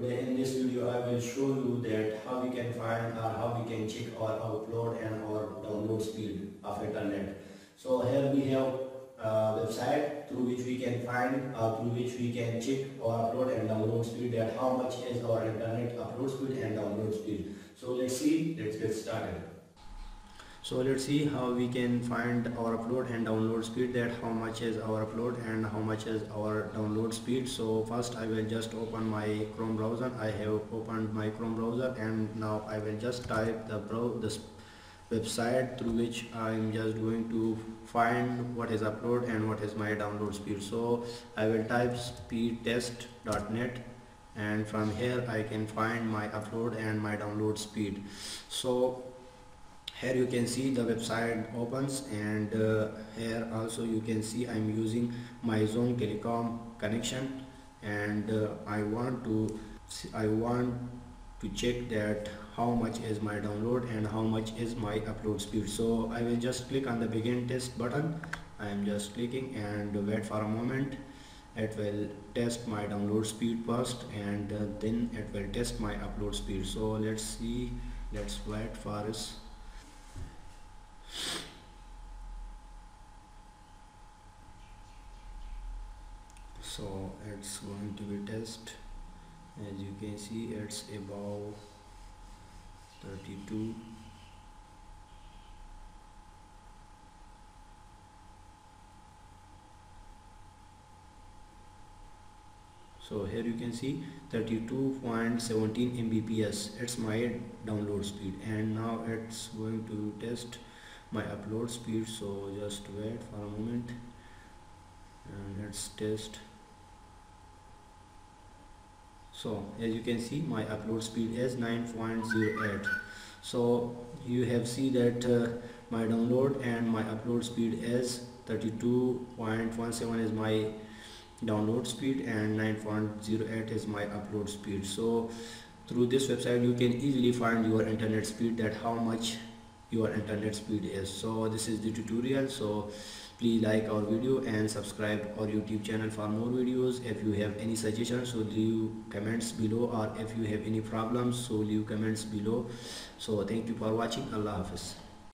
will show you that how we can find or how we can check our upload and our download speed of internet. So here we have a website through which we can find uh, through which we can check our upload and download speed that how much is our internet upload speed and download speed. So let's see, let's get started so let's see how we can find our upload and download speed that how much is our upload and how much is our download speed. So first I will just open my Chrome browser. I have opened my Chrome browser and now I will just type the this website through which I am just going to find what is upload and what is my download speed. So I will type speedtest.net and from here I can find my upload and my download speed. So here you can see the website opens and uh, here also you can see I'm using my Zong telecom connection and uh, I want to I want to check that how much is my download and how much is my upload speed. So I will just click on the begin test button. I am just clicking and wait for a moment. It will test my download speed first and uh, then it will test my upload speed. So let's see. Let's wait for this so it's going to be test. As you can see it's above 32 so here you can see 32.17 mbps. It's my download speed. And now it's going to test my upload speed so just wait for a moment. And let's test. So as you can see my upload speed is 9.08 so you have see that uh, my download and my upload speed is 32.17 is my download speed and 9.08 is my upload speed. So through this website you can easily find your internet speed that how much your internet speed is. So this is the tutorial. So please like our video and subscribe our youtube channel for more videos. If you have any suggestions so leave comments below. Or if you have any problems so leave comments below. So thank you for watching. Allah hafiz